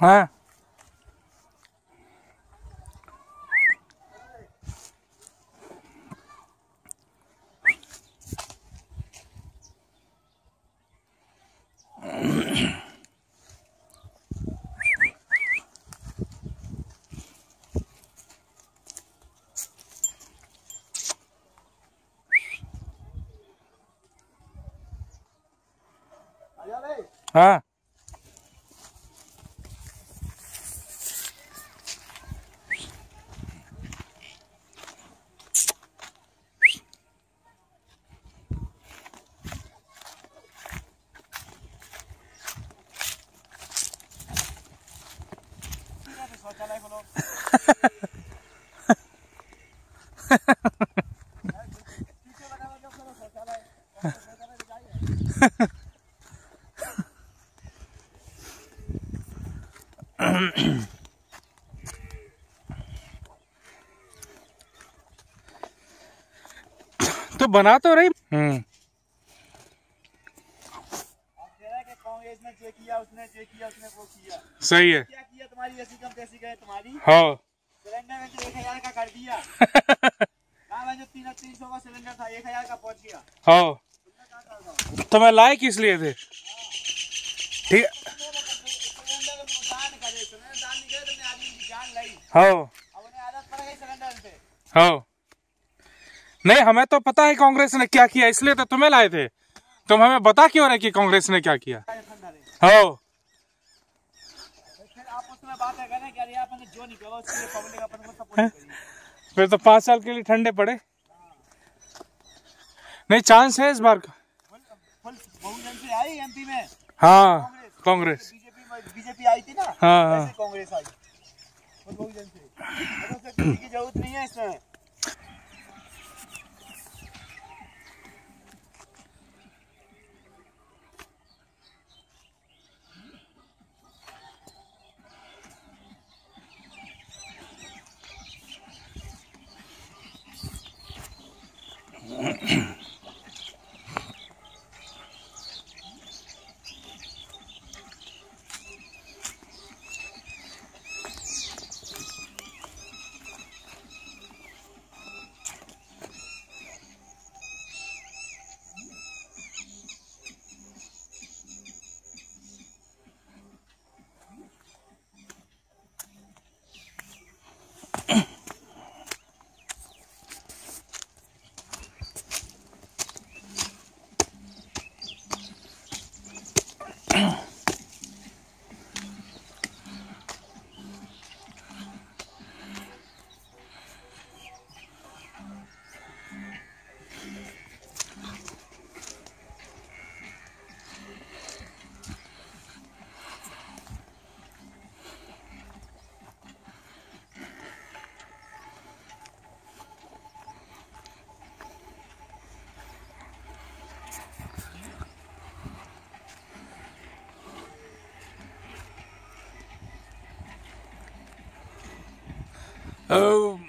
हाँ हाँ तो बना तो रही। हम्म। कांग्रेस ने जो किया उसने जो किया उसने वो किया सही है। क्या किया तुम्हारी ऐसी कम तैसी गए तुम्हारी? हाँ। सिलेंडर में जो एक हज़ार का कर दिया। जो तीन तीन सौ का सिलेंडर था एक हज़ार का पहुँच गया। हाँ। तो मैं लाए किस लिए थे? ठीक। है सिलेंडर दान करे सिलेंडर दान नहीं करे तुमने आदमी की जान लाई हाँ। हाँ। नहीं हमें तो पता है कांग्रेस ने क्या किया इसलिए तो तुम्हें लाए थे। तुम हमें बता क्यों रहे कि कांग्रेस ने क्या किया? हाँ। फिर तो पाँच साल के लिए ठंडे पड़े। नहीं चांस है इस बार का। हाँ। कांग्रेस। बीजेपी बीजेपी आई थी ना हाँ, हाँ। कांग्रेस आई। ज़रूरत नहीं है इसमें। Oh,